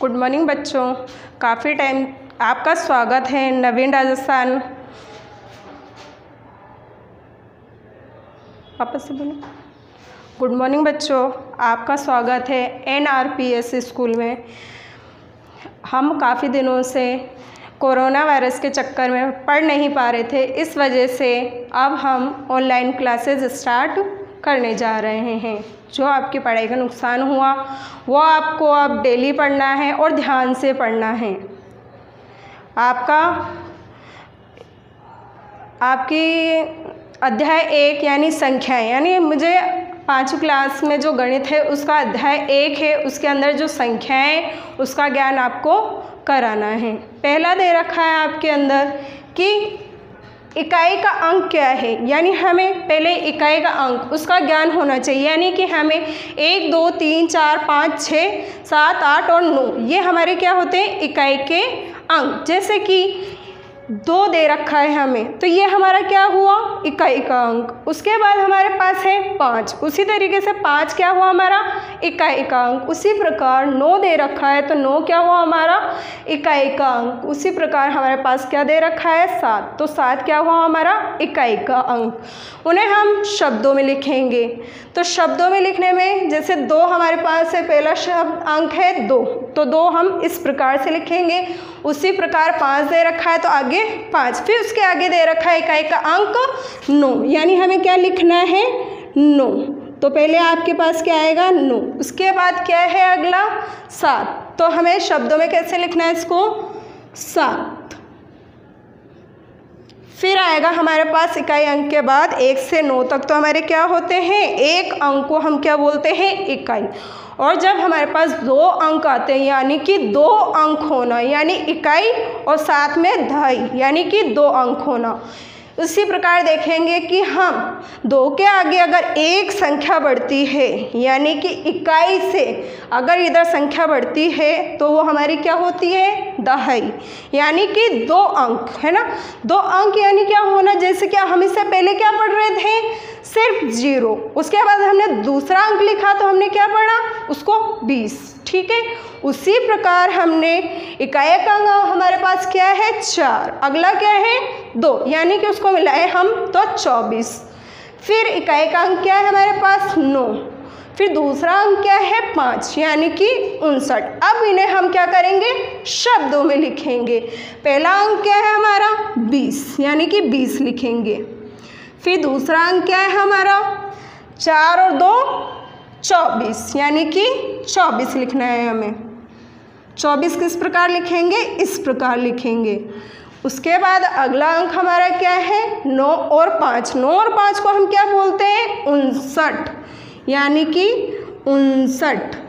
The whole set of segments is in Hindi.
गुड मॉर्निंग बच्चों। काफ़ी टाइम आपका स्वागत है नवीन राजस्थान। वापस से बोलो। गुड मॉर्निंग बच्चों, आपका स्वागत है N R P S school में। हम काफ़ी दिनों से कोरोना वायरस के चक्कर में पढ़ नहीं पा रहे थे, इस वजह से अब हम ऑनलाइन क्लासेस स्टार्ट करने जा रहे हैं। जो आपकी पढ़ाई का नुकसान हुआ, वो आपको अब डेली पढ़ना है और ध्यान से पढ़ना है। आपका, आपकी अध्याय एक यानी संख्याएँ, यानी मुझे पाँचवीं क्लास में जो गणित है, उसका अध्याय एक है, उसके अंदर जो संख्याएँ, उसका ज्ञान आपको कराना है। पहला दे रखा है आपके अंदर कि इकाई का अंक क्या है? यानी हमें पहले इकाई का अंक, उसका ज्ञान होना चाहिए। यानी कि हमें एक, दो, तीन, चार, पाँच, छः, सात, आठ और नौ, ये हमारे क्या होते हैं? इकाई के अंक। जैसे कि दो दे रखा है हमें। तो ये हमारा क्या हुआ? इकाई का अंक। उसके बाद हमारे पास है पाँच। उसी तरीके से पाँच क्या हुआ हमारा? इकाई का अंक। उसी प्रकार नौ दे रखा है तो नौ क्या हुआ हमारा? इकाई का अंक। उसी प्रकार हमारे पास क्या दे रखा है? सात। तो सात क्या हुआ हमारा? इकाई का अंक। उन्हें हम शब्दों में लिखेंगे। तो शब्दों में लिखने में जैसे दो हमारे पास है, पहला शब्द अंक है दो। तो दो हम इस प्रकार से लिखेंगे। उसी प्रकार पाँच दे रखा है तो आगे पाँच। फिर उसके आगे दे रखा है इकाई का अंक, नौ। यानी हमें क्या लिखना है? नौ। तो पहले आपके पास क्या आएगा? नौ। उसके बाद क्या है अगला? सात। तो हमें शब्दों में कैसे लिखना है इसको? सात। फिर आएगा हमारे पास इकाई अंक के बाद एक से नौ तक तो हमारे क्या होते हैं? एक अंक को हम क्या बोलते हैं? इकाई। और जब हमारे पास दो अंक आते हैं, यानी कि दो अंक होना, यानी इकाई और साथ में दहाई यानी कि दो अंक होना उसी प्रकार देखेंगे कि हम दो के आगे अगर एक संख्या बढ़ती है, यानी कि इकाई से अगर इधर संख्या बढ़ती है तो वो हमारी क्या होती है? दहाई। यानी कि दो अंक, है ना? दो अंक यानी क्या होना? जैसे क्या हम इससे पहले क्या पढ़ रहे थे? सिर्फ़ ज़ीरो। उसके बाद हमने दूसरा अंक लिखा तो हमने क्या पढ़ा? उसको बीस। ठीक है? उसी प्रकार हमने इकाई का अंक, हमारे पास क्या है? चार। अगला क्या है? दो। यानी कि उसको मिलाए हम तो चौबीस। फिर इकाई का अंक क्या है हमारे पास? नौ। फिर दूसरा अंक क्या है? पाँच। यानी कि उनसठ। अब इन्हें हम क्या करेंगे? शब्दों में लिखेंगे। पहला अंक क्या है हमारा? बीस। यानी कि बीस लिखेंगे। फिर दूसरा अंक क्या है हमारा? चार और दो, चौबीस। यानी कि चौबीस लिखना है हमें। चौबीस किस प्रकार लिखेंगे? इस प्रकार लिखेंगे। उसके बाद अगला अंक हमारा क्या है? नौ और पाँच। नौ और पाँच को हम क्या बोलते हैं? उनसठ। यानी कि उनसठ।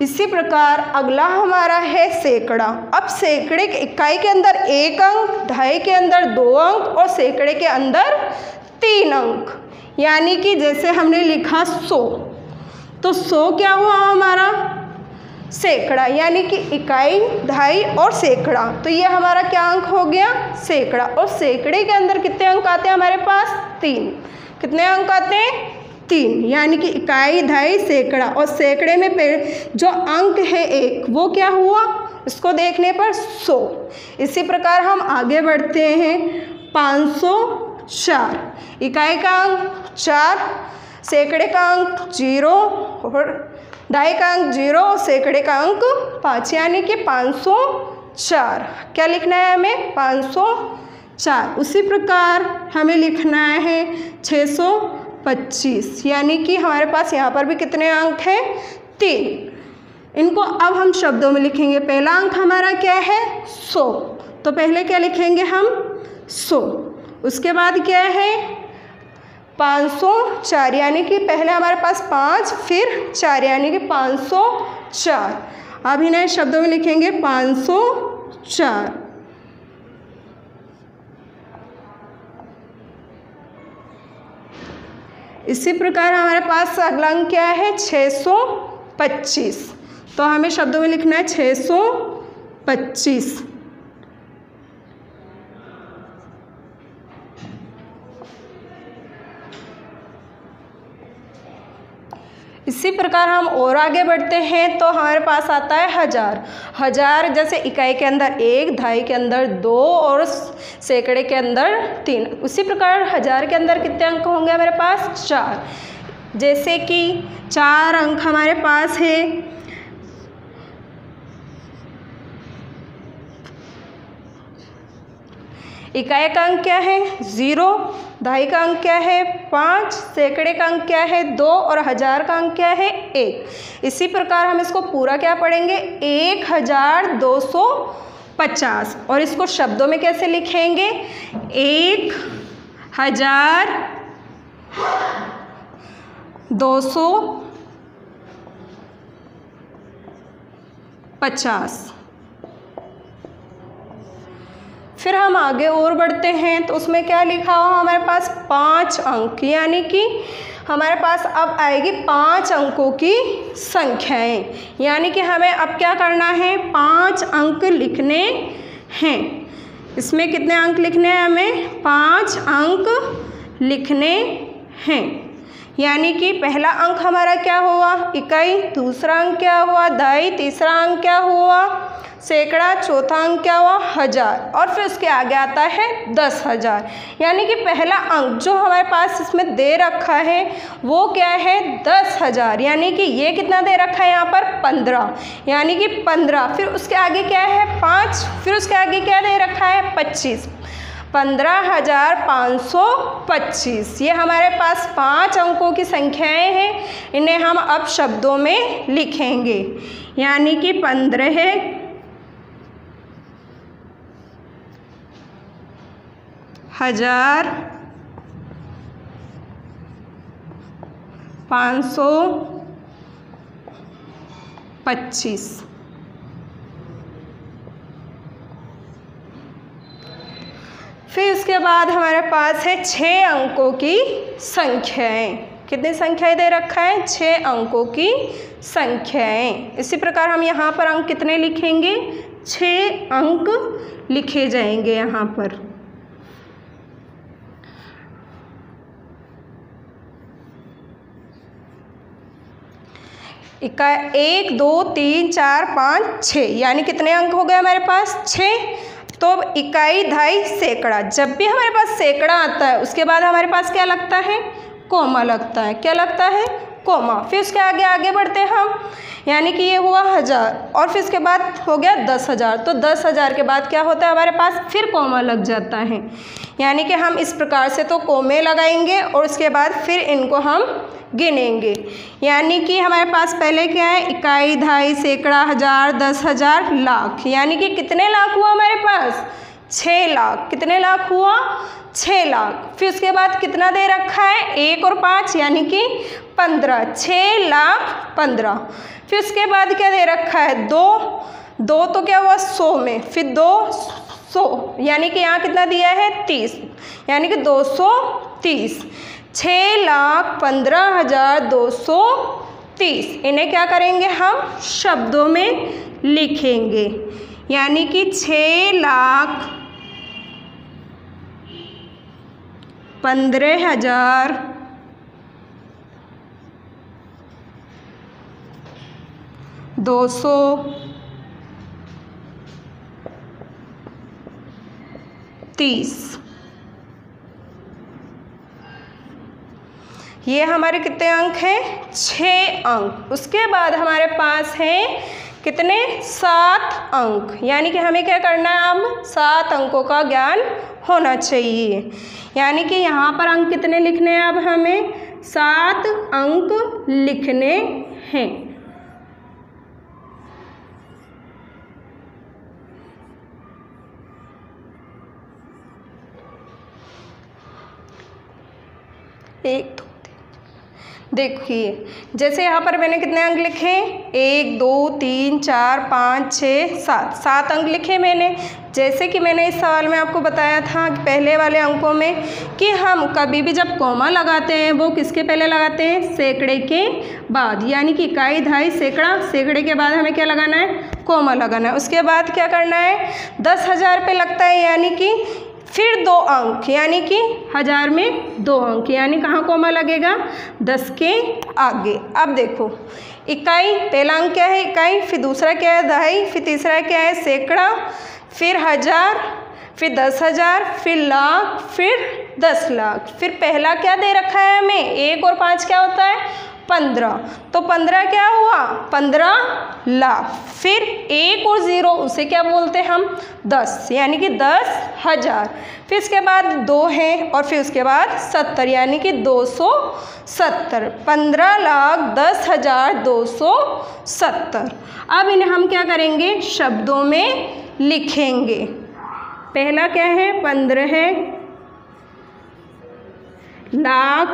इसी प्रकार अगला हमारा है सैकड़ा। अब सैकड़े के इकाई के अंदर एक अंक, ढाई के अंदर दो अंक और सैकड़े के अंदर तीन अंक। यानी कि जैसे हमने लिखा सौ तो सौ क्या हुआ हमारा? सैकड़ा, यानी कि इकाई, ढाई और सैकड़ा। तो ये हमारा क्या अंक हो गया? सैकड़ा। और सैकड़े के अंदर कितने अंक आते हैं हमारे पास? तीन। कितने अंक आते हैं? तीन, यानी कि इकाई ढाई सैकड़ा और सैकड़े में जो अंक है एक, वो क्या हुआ? इसको देखने पर सौ। इसी प्रकार हम आगे बढ़ते हैं। पाँच सौ चार। इकाई का अंक चार, सैकड़े का अंक ज़ीरो और ढाई का अंक ज़ीरो और सैकड़े का अंक पाँच, यानी कि पाँच सौ चार। क्या लिखना है हमें? पाँच सौ चार। उसी प्रकार हमें लिखना है छः सौ पच्चीस। यानी कि हमारे पास यहाँ पर भी कितने अंक हैं? तीन। इनको अब हम शब्दों में लिखेंगे। पहला अंक हमारा क्या है? सौ। तो पहले क्या लिखेंगे हम? सौ। उसके बाद क्या है? पाँच सौ चार। यानी कि पहले हमारे पास पाँच, फिर चार। यानी कि पाँच सौ चार। इन्हें शब्दों में लिखेंगे पाँच सौ चार। इसी प्रकार हमारे पास अगला अंक क्या है? 625 तो हमें शब्दों में लिखना है 625 इसी प्रकार हम और आगे बढ़ते हैं तो हमारे पास आता है हज़ार। हज़ार जैसे इकाई के अंदर एक ढाई के अंदर दो और सैकड़े के अंदर तीन। उसी प्रकार हज़ार के अंदर कितने अंक होंगे हमारे पास? चार। जैसे कि चार अंक हमारे पास है। इकाई का अंक क्या है? ज़ीरो। ढाई का अंक क्या है? पाँच। सैकड़े का अंक क्या है? दो। और हज़ार का अंक क्या है? एक। इसी प्रकार हम इसको पूरा क्या पढ़ेंगे? एक हज़ार दो सौ पचास। और इसको शब्दों में कैसे लिखेंगे? एक हज़ार दो सौ पचास। फिर हम आगे और बढ़ते हैं तो उसमें क्या लिखा हुआ हमारे पास पाँच अंक, यानी कि हमारे पास अब आएगी पाँच अंकों की संख्याएँ। यानी कि हमें अब क्या करना है? पाँच अंक लिखने हैं। इसमें कितने अंक लिखने हैं हमें? पाँच अंक लिखने हैं। यानी कि पहला अंक हमारा क्या हुआ? इकाई, दूसरा अंक क्या हुआ? दई, तीसरा अंक क्या हुआ? सैकड़ा चौथा अंक क्या हुआ हज़ार और फिर उसके आगे आता है दस हज़ार। यानी कि पहला अंक जो हमारे पास इसमें दे रखा है, वो क्या है? दस हज़ार। यानी कि ये कितना दे रखा है यहाँ पर? पंद्रह। यानी कि पंद्रह। फिर उसके आगे क्या है? पाँच। फिर उसके आगे क्या दे रखा है? पच्चीस। पंद्रह हज़ार पाँच सौ पच्चीस। ये हमारे पास पाँच अंकों की संख्याएँ हैं। इन्हें हम अब शब्दों में लिखेंगे। यानी कि पंद्रह हज़ार पाँच सौ पच्चीस। फिर उसके बाद हमारे पास है छः अंकों की संख्याएँ। कितनी संख्याएँ दे रखा है? छः अंकों की संख्याएँ। इसी प्रकार हम यहाँ पर अंक कितने लिखेंगे? छः अंक लिखे जाएँगे यहाँ पर। इक्का एक, दो, तीन, चार, पाँच, छः। यानी कितने अंक हो गए हमारे पास? छः। तो अब इकाई ढाई सैकड़ा। जब भी हमारे पास सैकड़ा आता है, उसके बाद हमारे पास क्या लगता है? कोमा लगता है। क्या लगता है? कोमा। फिर उसके आगे आगे बढ़ते हैं हम। यानी कि ये हुआ हज़ार। और फिर उसके बाद हो गया दस हज़ार। तो दस हज़ार के बाद क्या होता है हमारे पास? फिर कोमा लग जाता है। यानी कि हम इस प्रकार से तो कोमे लगाएँगे और उसके बाद फिर इनको हम गिनेंगे। यानी कि हमारे पास पहले क्या है? इकाई, ढाई, सैकड़ा, हज़ार, दस हज़ार, लाख। यानी कि कितने लाख हुआ हमारे पास? छः लाख। कितने लाख हुआ? छः लाख। फिर उसके बाद कितना दे रखा है? एक और पाँच, यानी कि पंद्रह। छः लाख पंद्रह। फिर उसके बाद क्या दे रखा है? दो। दो तो क्या हुआ? सौ में। फिर दो, सौ। यानी कि यहाँ कितना दिया है? तीस। यानी कि दो सौ तीस। छः लाख पंद्रह हज़ार दो सौ तीस। इन्हें क्या करेंगे हम? शब्दों में लिखेंगे। यानी कि छः लाख पंद्रह हज़ार। दो सौ। तीस। ये हमारे कितने अंक हैं? छः अंक। उसके बाद हमारे पास हैं कितने? सात अंक। यानी कि हमें क्या करना है अब? सात अंकों का ज्ञान होना चाहिए। यानी कि यहाँ पर अंक कितने लिखने हैं अब हमें? सात अंक लिखने हैं। एक, दो। देखिए, जैसे यहाँ पर मैंने कितने अंक लिखे? एक, दो, तीन, चार, पाँच, छः, सात। सात अंक लिखे मैंने। जैसे कि मैंने इस सवाल में आपको बताया था कि पहले वाले अंकों में कि हम कभी भी जब कोमा लगाते हैं, वो किसके पहले लगाते हैं? सैकड़े के बाद। यानी कि इकाई ढाई सैकड़ा। सैकड़े के बाद हमें क्या लगाना है? कोमा लगाना है। उसके बाद क्या करना है? दस हज़ार पे लगता है, यानी कि फिर दो अंक, यानी कि हज़ार में दो अंक, यानी कहाँ कोमा लगेगा? दस के आगे। अब देखो, इकाई, पहला अंक क्या है इकाई? फिर दूसरा क्या है दहाई? फिर तीसरा क्या है सैकड़ा? फिर हज़ार, फिर दस हज़ार, फिर लाख, फिर दस लाख। फिर पहला क्या दे रखा है हमें? एक और पाँच क्या होता है? पंद्रह। तो पंद्रह क्या हुआ? पंद्रह लाख फिर एक और ज़ीरो, उसे क्या बोलते हैं हम? दस, यानी कि दस हज़ार। फिर इसके बाद दो हैं और फिर उसके बाद सत्तर, यानी कि दो सौ सत्तर। पंद्रह लाख दस हज़ार दो सौ सत्तर। अब इन्हें हम क्या करेंगे? शब्दों में लिखेंगे। पहला क्या है? पंद्रह लाख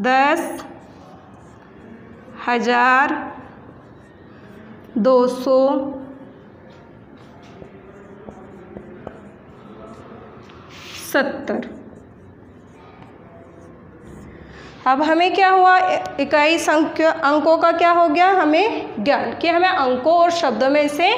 दस, हज़ार दो सौ, सत्तर। अब हमें क्या हुआ? इकाई संख्या अंकों का क्या हो गया? हमें ज्ञान कि हमें अंकों और शब्दों में से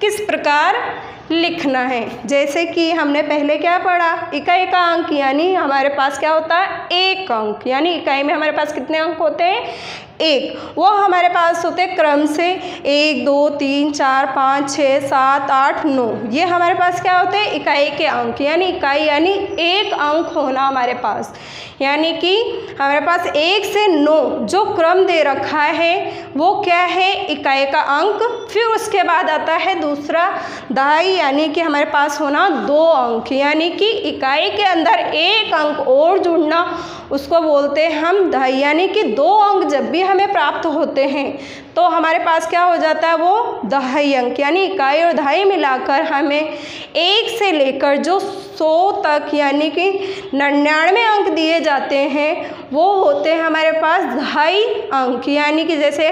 किस प्रकार लिखना है? जैसे कि हमने पहले क्या पढ़ा? इकाई का अंक, यानी हमारे पास क्या होता है? एक अंक। यानी इकाई में हमारे पास कितने अंक होते हैं? एक। वो हमारे पास होते हैं क्रम से। एक, दो, तीन, चार, पाँच, छः, सात, आठ, नौ। ये हमारे पास क्या होते हैं? इकाई के अंक। यानी इकाई, यानी एक अंक होना हमारे पास। यानी कि हमारे पास एक से नौ जो क्रम दे रखा है, वो क्या है? इकाई का अंक। फिर उसके बाद आता है दूसरा दहाई यानी कि हमारे पास होना दो अंक, यानी कि इकाई के अंदर एक अंक और जुड़ना, उसको बोलते हैं हम दहाई यानी कि दो अंक जब भी हमें प्राप्त होते हैं तो हमारे पास क्या हो जाता है वो दहाई अंक, यानी इकाई और दहाई मिलाकर हमें एक से लेकर जो सौ तक, यानी कि निन्यानवे अंक दिए जाते हैं, वो होते हैं हमारे पास दहाई अंक, यानी कि जैसे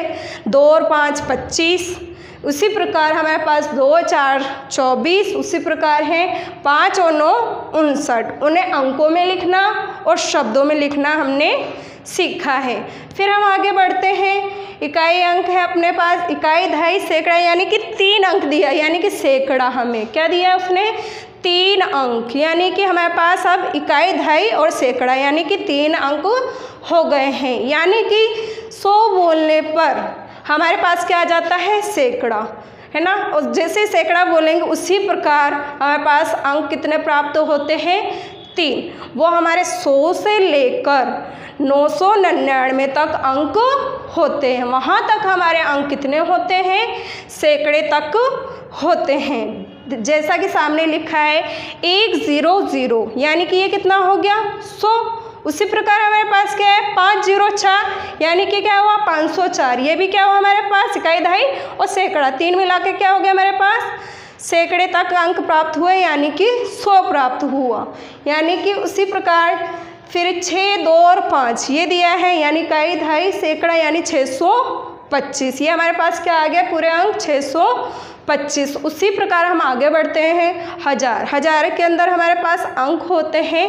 दो और पाँच, पच्चीस उसी प्रकार हमारे पास दो, चार, चौबीस, उसी प्रकार है पाँच और नौ, उनसठ। उन्हें अंकों में लिखना और शब्दों में लिखना हमने सीखा है। फिर हम आगे बढ़ते हैं। इकाई अंक है अपने पास। इकाई, ढाई, सैकड़ा, यानी कि तीन अंक दिया, यानी कि सैकड़ा हमें। क्या दिया उसने? तीन अंक। यानी कि हमारे पास अब इकाई, ढाई और सैकड़ा, यानी कि तीन अंक हो गए हैं। यानी कि सौ बोलने पर हमारे पास क्या आ जाता है? सैकड़ा, है ना? और जैसे सैकड़ा बोलेंगे, उसी प्रकार हमारे पास अंक कितने प्राप्त होते हैं? तीन। वो हमारे सौ से लेकर नौ सौ निन्यानवे तक अंक होते हैं। वहाँ तक हमारे अंक कितने होते हैं? सैकड़े तक होते हैं। जैसा कि सामने लिखा है, एक ज़ीरो ज़ीरो, यानी कि ये कितना हो गया? सौ। उसी प्रकार हमारे पास क्या है? पाँच ज़ीरो छः यानी कि क्या हुआ? पाँच सौ चार। ये भी क्या हुआ हमारे पास? इकाई दहाई और सैकड़ा। तीन मिला के क्या हो गया हमारे पास? सैकड़े तक अंक प्राप्त हुए, यानी कि सौ प्राप्त हुआ। यानी कि उसी प्रकार फिर छः, दो और पाँच, ये दिया है, यानी इकाई ढाई, सैकड़ा, यानी छः सौ पच्चीस। ये हमारे पास क्या आ गया? पूरे अंक छः सौ पच्चीस। उसी प्रकार हम आगे बढ़ते हैं। हज़ार। हज़ार के अंदर हमारे पास अंक होते हैं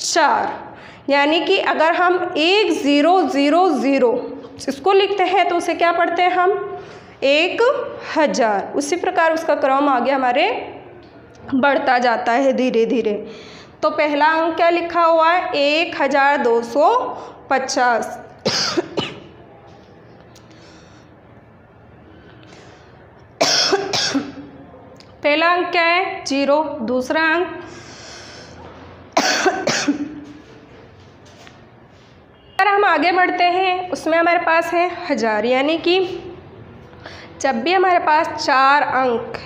चार। यानी कि अगर हम एक ज़ीरो ज़ीरो ज़ीरो इसको लिखते हैं तो उसे क्या पढ़ते हैं हम? एक हज़ार। उसी प्रकार उसका क्रम आगे हमारे बढ़ता जाता है धीरे धीरे। तो पहला अंक क्या लिखा हुआ है? एक हज़ार दो सौ पचास। पहला अंक क्या है? ज़ीरो। दूसरा अंक अगर हम आगे बढ़ते हैं, उसमें हमारे पास है हज़ार, यानी कि जब भी हमारे पास चार अंक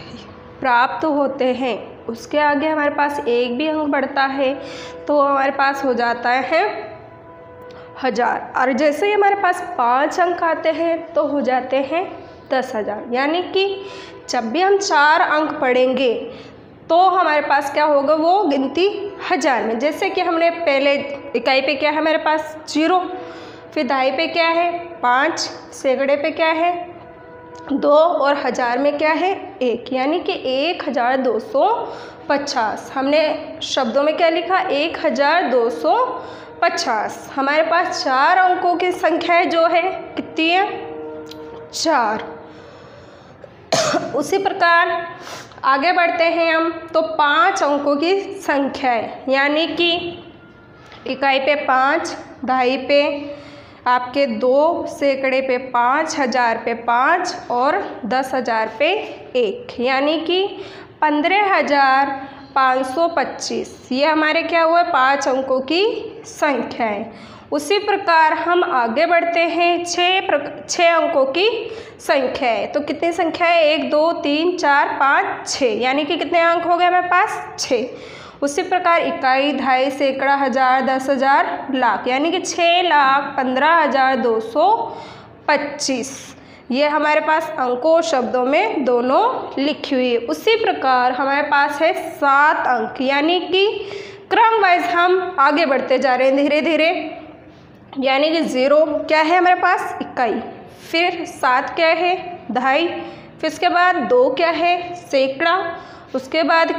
प्राप्त होते हैं, उसके आगे हमारे पास एक भी अंक बढ़ता है तो हमारे पास हो जाता है हज़ार। और जैसे ही हमारे पास पाँच अंक आते हैं तो हो जाते हैं दस हज़ार। यानी कि जब भी हम चार अंक पढ़ेंगे तो हमारे पास क्या होगा, वो गिनती हज़ार में। जैसे कि हमने पहले इकाई पे क्या है हमारे पास? ज़ीरो। फिर दहाई पे क्या है? पाँच। सैकड़े पे क्या है? दो। और हज़ार में क्या है? एक। यानी कि एक हज़ार दो सौ पचास। हमने शब्दों में क्या लिखा? एक हज़ार दो सौ पचास। हमारे पास चार अंकों की संख्या जो है कितनी है? चार। उसी प्रकार आगे बढ़ते हैं हम। तो पाँच अंकों की संख्या है। यानी कि इकाई पे पाँच, ढाई पे आपके दो, सैकड़े पे पाँच, हज़ार पे पाँच और दस हज़ार पे एक। यानी कि पंद्रह हज़ार पाँच सौ पच्चीस। ये हमारे क्या हुआ पाँच अंकों की संख्या है। उसी प्रकार हम आगे बढ़ते हैं। छः छः अंकों की संख्या है। तो कितनी संख्या है? एक, दो, तीन, चार, पाँच छः यानी कि कितने अंक हो गए हमारे पास? छः उसी प्रकार इकाई, ढाई, सैकड़ा, हज़ार, दस हज़ार, लाख। यानी कि छः लाख, पंद्रह हज़ार, दो सौ पच्चीस। ये हमारे पास अंकों शब्दों में दोनों लिखी हुई है। उसी प्रकार हमारे पास है सात अंक। यानी कि क्रम वाइज हम आगे बढ़ते जा रहे हैं धीरे धीरे यानी कि ज़ीरो क्या है हमारे पास? इकाई फिर सात क्या है? दहाई फिर उसके बाद दो क्या है? सैकड़ा। उसके बाद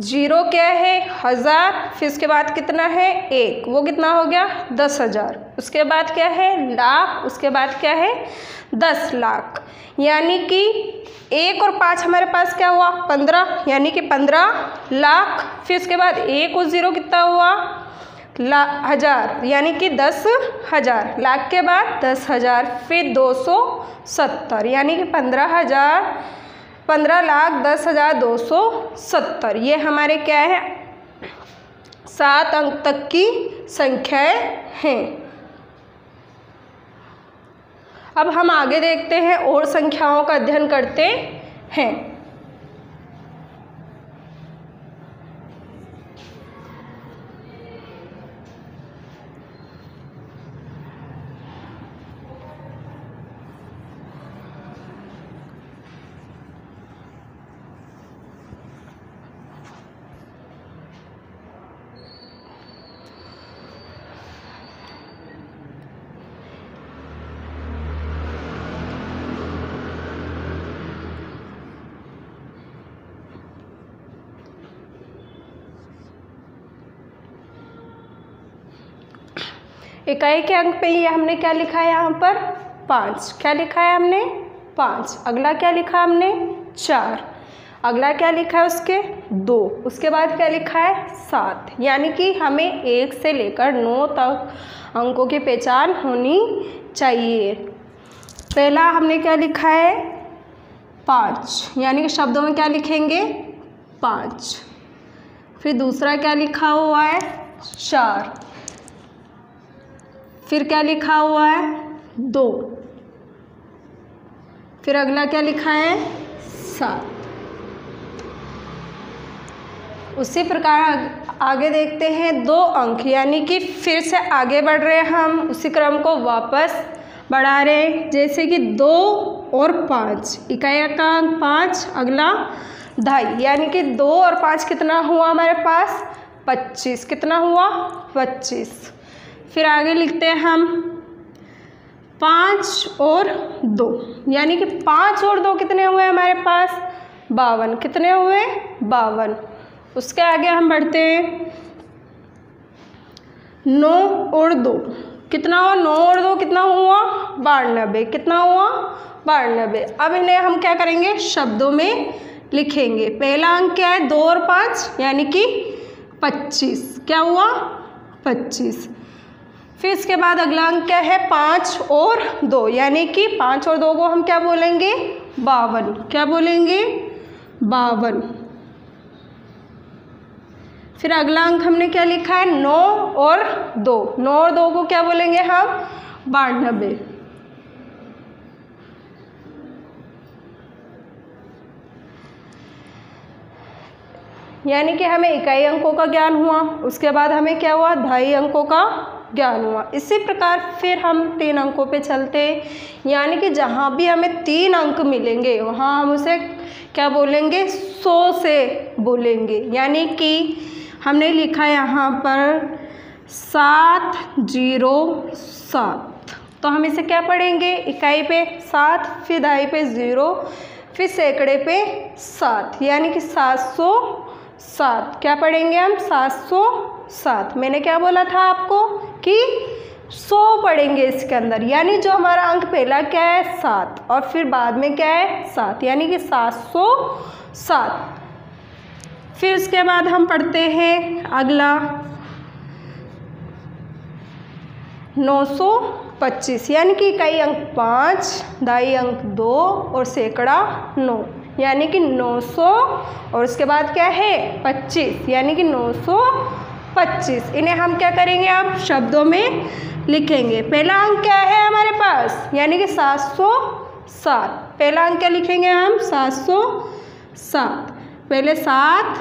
ज़ीरो क्या है? हज़ार। फिर उसके बाद कितना है? एक। वो कितना हो गया? दस हज़ार। उसके बाद क्या है? लाख। उसके बाद क्या है? दस लाख। यानी कि एक और पाँच हमारे पास क्या हुआ? पंद्रह। यानी कि पंद्रह लाख। फिर उसके बाद एक और ज़ीरो कितना हुआ? ला, हज़ार, यानी कि दस हज़ार। लाख के बाद दस हज़ार, फिर दो सौ सत्तर, यानी कि पंद्रह हज़ार, पंद्रह लाख, दस हज़ार, दो सौ सत्तर। ये हमारे क्या है? सात अंक तक की संख्याएँ हैं। अब हम आगे देखते हैं और संख्याओं का अध्ययन करते हैं। इकाई के अंक पे ही हमने क्या लिखा है यहाँ पर? पाँच। क्या लिखा है हमने? पाँच। अगला क्या लिखा हमने? चार। अगला क्या लिखा है उसके? दो। उसके बाद क्या लिखा है? सात। यानी कि हमें एक से लेकर नौ तक अंकों की पहचान होनी चाहिए। पहला हमने क्या लिखा है? पाँच। यानी कि शब्दों में क्या लिखेंगे? पाँच। फिर दूसरा क्या लिखा हुआ है? चार। फिर क्या लिखा हुआ है? दो। फिर अगला क्या लिखा है? सात। उसी प्रकार आगे देखते हैं दो अंक, यानी कि फिर से आगे बढ़ रहे हैं हम। उसी क्रम को वापस बढ़ा रहे हैं। जैसे कि दो और पाँच। इकाई का अंक पाँच, अगला ढाई। यानी कि दो और पाँच कितना हुआ हमारे पास? पच्चीस। कितना हुआ? पच्चीस। फिर आगे लिखते हैं हम। पाँच और दो, यानी कि पाँच और दो कितने हुए हमारे पास? बावन। कितने हुए? बावन। उसके आगे हम बढ़ते हैं। नौ और दो। कितना हुआ? नौ और दो कितना हुआ? बानबे। कितना हुआ? बानबे। अब इन्हें हम क्या करेंगे? शब्दों में लिखेंगे। पहला अंक क्या है? दो और पाँच, यानी कि पच्चीस। क्या हुआ? पच्चीस। फिर इसके बाद अगला अंक क्या है? पाँच और दो, यानी कि पाँच और दो को हम क्या बोलेंगे? बावन। क्या बोलेंगे? बावन। फिर अगला अंक हमने क्या लिखा है? नौ और दो। नौ और दो को क्या बोलेंगे हम? बानबे। यानी कि हमें इकाई अंकों का ज्ञान हुआ। उसके बाद हमें क्या हुआ? ढाई अंकों का ज्ञान हुआ। इसी प्रकार फिर हम तीन अंकों पे चलते। हैं यानी कि जहाँ भी हमें तीन अंक मिलेंगे, वहाँ हम उसे क्या बोलेंगे? सौ से बोलेंगे। यानी कि हमने लिखा यहाँ पर सात ज़ीरो सात। तो हम इसे क्या पढ़ेंगे? इकाई पे सात, फिर दहाई पे ज़ीरो, फिर सैकड़े पे सात। यानी कि सात सौ सात। क्या पढ़ेंगे हम? सात सौ सात। मैंने क्या बोला था आपको? कि सौ पढ़ेंगे इसके अंदर। यानी जो हमारा अंक पहला क्या है? सात। और फिर बाद में क्या है? सात। यानी कि सात सौ सात। फिर उसके बाद हम पढ़ते हैं अगला। नौ सौ पच्चीस। यानी कि इकाई अंक पाँच, दाई अंक दो और सैकड़ा नौ। यानी कि नौ सौ और उसके बाद क्या है? पच्चीस। यानी कि नौ सौ पच्चीस। इन्हें हम क्या करेंगे अब? शब्दों में लिखेंगे। पहला अंक क्या है हमारे पास? यानी कि सात सौ सात। पहला अंक क्या लिखेंगे हम? सात सौ सात। पहले सात,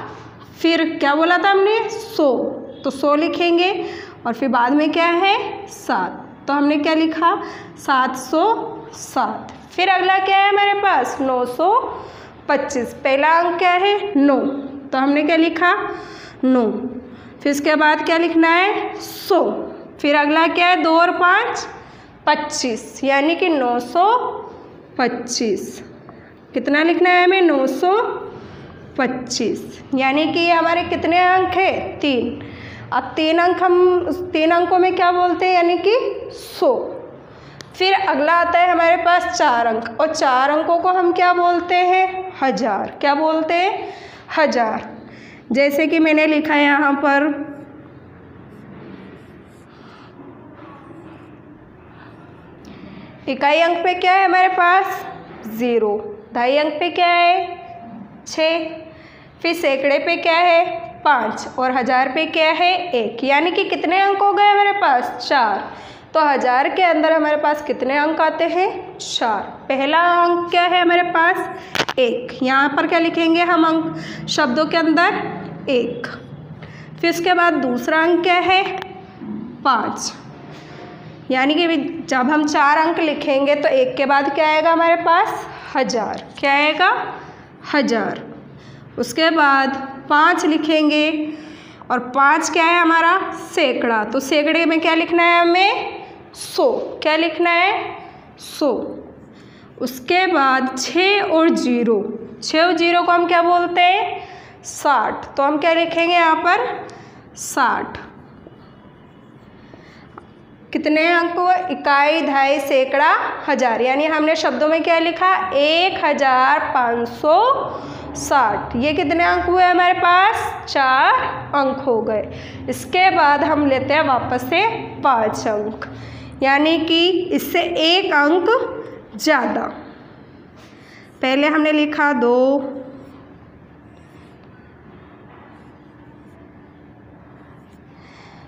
फिर क्या बोला था हमने? सौ। तो सौ लिखेंगे और फिर बाद में क्या है? सात। तो हमने क्या लिखा? सात सौ सात। फिर अगला क्या है हमारे पास? नौ सौ पच्चीस। पहला अंक क्या है? नौ। तो हमने क्या लिखा? नौ। फिर इसके बाद क्या लिखना है? सौ। फिर अगला क्या है? दो और पाँच? पच्चीस। यानी कि नौ सौ पच्चीस। कितना लिखना है हमें? नौ सौ पच्चीस। यानी कि ये हमारे कितने अंक है? तीन। अब तीन अंक हम, तीन अंकों में क्या बोलते हैं? यानी कि सौ। फिर अगला आता है हमारे पास चार अंक। और चार अंकों को हम क्या बोलते हैं? हज़ार। क्या बोलते हैं? हज़ार। जैसे कि मैंने लिखा है यहाँ पर, इकाई अंक पे क्या है हमारे पास? ज़ीरो। ढाई अंक पे क्या है? छः फिर सैकड़े पे क्या है? पाँच। और हज़ार पे क्या है? एक। यानी कि कितने अंक हो गए हमारे पास? चार। तो हज़ार के अंदर हमारे पास कितने अंक आते हैं? चार। पहला अंक क्या है हमारे पास? एक। यहाँ पर क्या लिखेंगे हम अंक? शब्दों के अंदर एक। फिर उसके बाद दूसरा अंक क्या है? पाँच। यानी कि जब हम चार अंक लिखेंगे तो एक के बाद क्या आएगा हमारे पास? हज़ार। क्या आएगा? हज़ार। उसके बाद पाँच लिखेंगे। और पाँच क्या है हमारा? सैकड़ा। तो सैकड़े में क्या लिखना है हमें? सौ। क्या लिखना है? सौ। उसके बाद छः और ज़ीरो। छः और ज़ीरो को हम क्या बोलते हैं? साठ। तो हम क्या लिखेंगे यहाँ पर? साठ। कितने अंक हुआ इकाई, ढाई, सैकड़ा, हज़ार। यानी हमने शब्दों में क्या लिखा? एक हज़ार पाँच सौ साठ। ये कितने अंक हुए हमारे पास? चार अंक हो गए। इसके बाद हम लेते हैं वापस से पाँच अंक। यानी कि इससे एक अंक ज़्यादा। पहले हमने लिखा दो,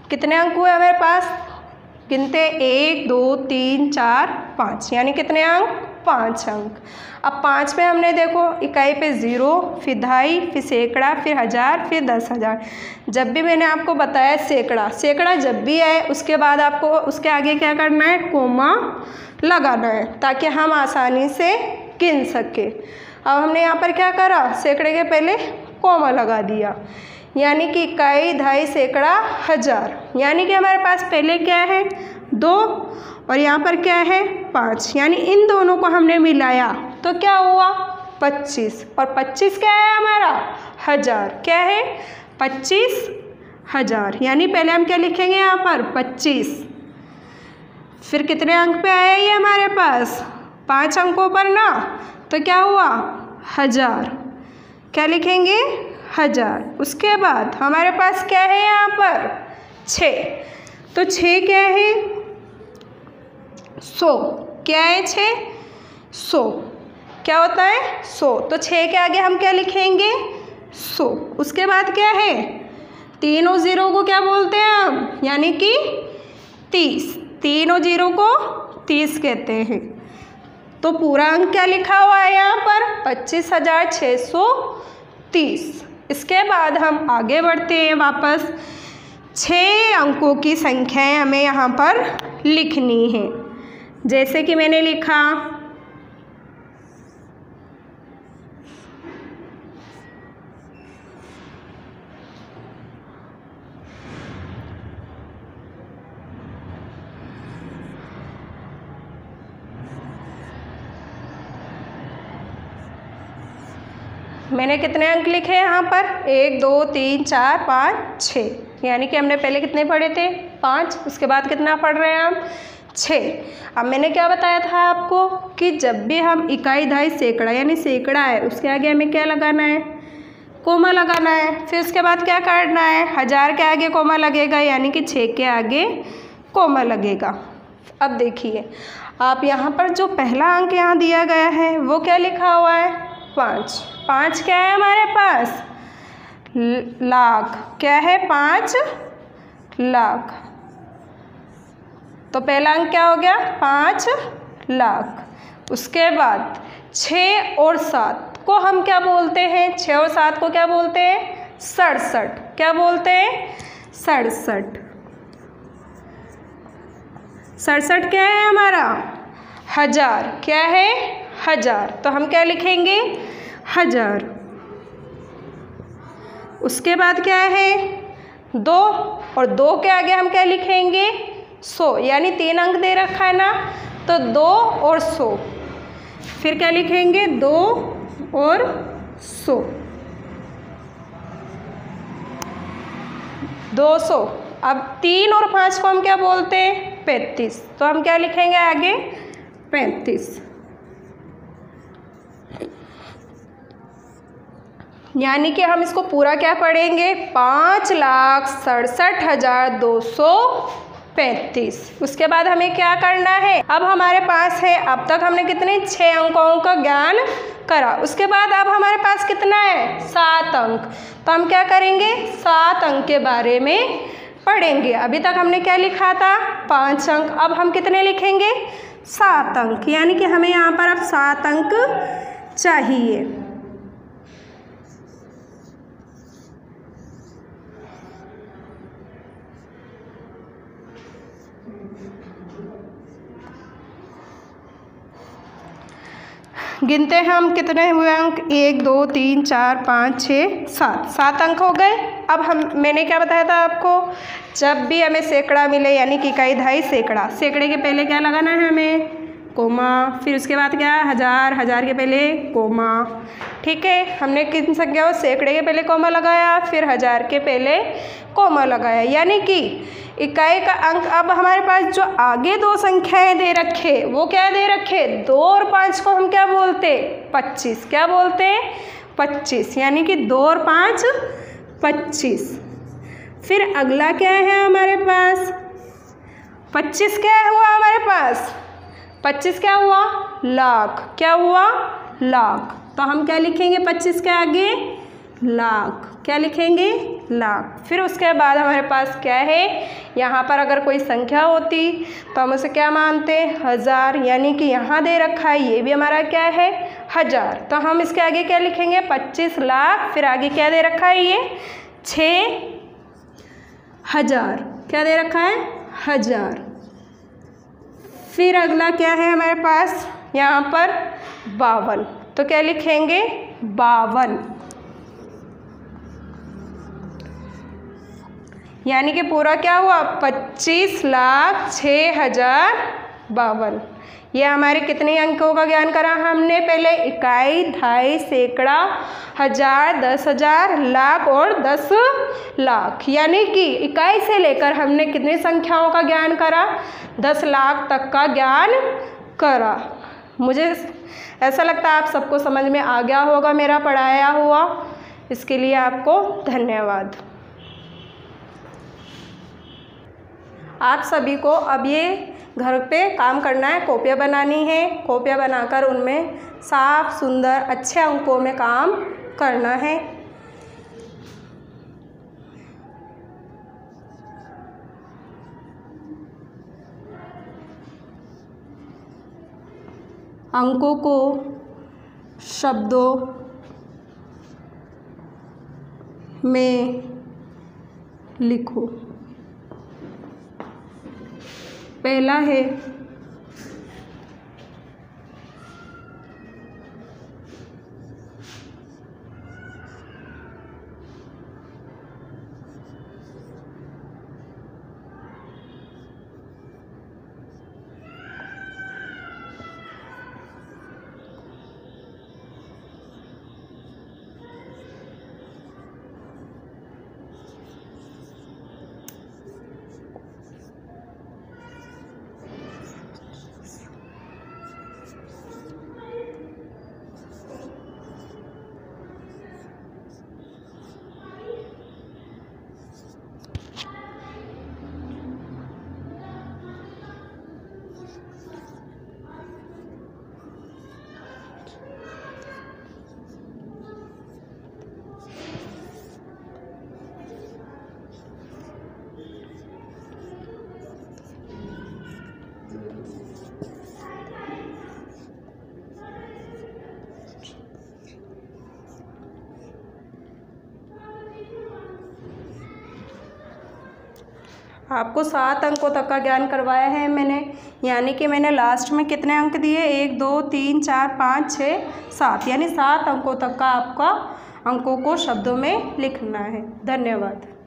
कितने अंक हुए हमारे पास? गिनते एक, दो, तीन, चार, पाँच। यानी कितने अंक? पाँच अंक। अब पाँच में हमने देखो, इकाई पे ज़ीरो, फिर ढाई, फिर सैकड़ा, फिर हज़ार, फिर दस हज़ार। जब भी मैंने आपको बताया सैकड़ा सैकड़ा जब भी आए, उसके बाद आपको उसके आगे क्या करना है? कोमा लगाना है, ताकि हम आसानी से गिन सके। अब हमने यहाँ पर क्या करा? सैकड़े के पहले कोमा लगा दिया। यानी कि इकाई, ढाई, सैकड़ा, हज़ार। यानी कि हमारे पास पहले क्या है? दो और यहाँ पर क्या है? पाँच। यानी इन दोनों को हमने मिलाया। तो क्या हुआ? पच्चीस। और पच्चीस क्या है हमारा? हज़ार। क्या है? पच्चीस हज़ार। यानी पहले हम क्या लिखेंगे यहाँ पर? पच्चीस। फिर कितने अंक पे आया ये हमारे पास? पाँच अंकों पर ना? तो क्या हुआ? हज़ार। क्या लिखेंगे? हज़ार। उसके बाद हमारे पास क्या है यहाँ पर? छः। तो छः क्या है? सौ, क्या है छः सो। क्या होता है? सौ। तो छः के आगे हम क्या लिखेंगे? सौ। उसके बाद क्या है? तीनों ज़ीरो को क्या बोलते हैं हम? यानी कि तीस। तीनों ज़ीरो को तीस कहते हैं। तो पूरा अंक क्या लिखा हुआ है यहाँ पर? पच्चीस हज़ार छः सौ तीस। इसके बाद हम आगे बढ़ते हैं वापस। छः अंकों की संख्याएँ हमें यहाँ पर लिखनी है। जैसे कि मैंने लिखा। मैंने कितने अंक लिखे हैं यहाँ पर? एक, दो, तीन, चार, पाँच, छः। यानी कि हमने पहले कितने पढ़े थे? पाँच। उसके बाद कितना पढ़ रहे हैं हम? छः। अब मैंने क्या बताया था आपको कि जब भी हम इकाई धाई सैकड़ा यानी सैकड़ा है, उसके आगे हमें क्या लगाना है? कोमा लगाना है। फिर उसके बाद क्या करना है? हज़ार के आगे कोमा लगेगा, यानी कि छः के आगे कोमा लगेगा। अब देखिए, आप यहाँ पर जो पहला अंक यहाँ दिया गया है, वो क्या लिखा हुआ है? पाँच। पाँच क्या है हमारे पास? लाख। क्या है? पाँच लाख। तो पहला अंक क्या हो गया? पाँच लाख। उसके बाद छः और सात को हम क्या बोलते हैं? छः और सात को क्या बोलते हैं? सड़सठ। क्या बोलते हैं? सड़सठ। सड़सठ क्या है हमारा? हज़ार। क्या है? हज़ार। तो हम क्या लिखेंगे? हज़ार। उसके बाद क्या है? दो। और दो के आगे हम क्या लिखेंगे? सौ, यानी तीन अंक दे रखा है ना तो दो और सौ। फिर क्या लिखेंगे? दो और सौ। दो सौ। अब तीन और पाँच को हम क्या बोलते हैं? पैंतीस। तो हम क्या लिखेंगे आगे? पैंतीस। यानी कि हम इसको पूरा क्या पढ़ेंगे? पाँच लाख सड़सठ हज़ार दो सौ पैंतीस। उसके बाद हमें क्या करना है? अब हमारे पास है, अब तक हमने कितने? छः अंकों का ज्ञान करा। उसके बाद अब हमारे पास कितना है? सात अंक। तो हम क्या करेंगे? सात अंक के बारे में पढ़ेंगे। अभी तक हमने क्या लिखा था? पाँच अंक। अब हम कितने लिखेंगे? सात अंक। यानी कि हमें यहाँ पर अब सात अंक चाहिए। गिनते हैं हम कितने हुए अंक? एक, दो, तीन, चार, पाँच, छः, सात। सात अंक हो गए। अब हम, मैंने क्या बताया था आपको? जब भी हमें सैकड़ा मिले, यानी कि इकाई ढाई सैकड़ा। सैकड़े के पहले क्या लगाना है हमें? कोमा, फिर उसके बाद क्या, हज़ार हज़ार के पहले कोमा। ठीक है, हमने किन संख्याओं, सैकड़े के पहले कोमा लगाया, फिर हज़ार के पहले कोमा लगाया। यानी कि इकाई का अंक, अब हमारे पास जो आगे दो संख्याएँ दे रखे, वो क्या दे रखे? दो और पाँच को हम क्या बोलते? पच्चीस। क्या बोलते? पच्चीस। यानी कि दो और पाँच, पच्चीस। फिर अगला क्या है हमारे पास? पच्चीस क्या हुआ हमारे पास? पच्चीस क्या हुआ? लाख। क्या हुआ? लाख। तो हम क्या लिखेंगे पच्चीस के आगे? लाख। क्या लिखेंगे? लाख। फिर उसके बाद हमारे पास क्या है? यहाँ पर अगर कोई संख्या होती तो हम उसे क्या मानते? हज़ार। यानी कि यहाँ दे रखा है, ये भी हमारा क्या है? हज़ार। तो हम इसके आगे क्या लिखेंगे? पच्चीस लाख। फिर आगे क्या दे रखा है ये? छ हज़ार। क्या दे रखा है? हज़ार। फिर अगला क्या है हमारे पास? यहाँ पर बावन। तो क्या लिखेंगे? बावन। यानी कि पूरा क्या हुआ? पच्चीस लाख छ हज़ार बावन। ये हमारे कितने अंकों का ज्ञान करा हमने? पहले इकाई, ढाई, सैकड़ा, हज़ार, दस हज़ार, लाख और दस लाख। यानी कि इकाई से लेकर हमने कितनी संख्याओं का ज्ञान करा? दस लाख तक का ज्ञान करा। मुझे ऐसा लगता है आप सबको समझ में आ गया होगा, मेरा पढ़ाया हुआ। इसके लिए आपको धन्यवाद। आप सभी को अब ये घर पे काम करना है, कॉपियाँ बनानी है। कॉपियाँ बनाकर उनमें साफ़, सुंदर, अच्छे अंकों में काम करना है। अंकों को शब्दों में लिखो। पहला है आपको सात अंकों तक का ज्ञान करवाया है मैंने। यानी कि मैंने लास्ट में कितने अंक दिए? एक, दो, तीन, चार, पाँच, छः, सात। यानी सात अंकों तक का आपका अंकों को शब्दों में लिखना है। धन्यवाद।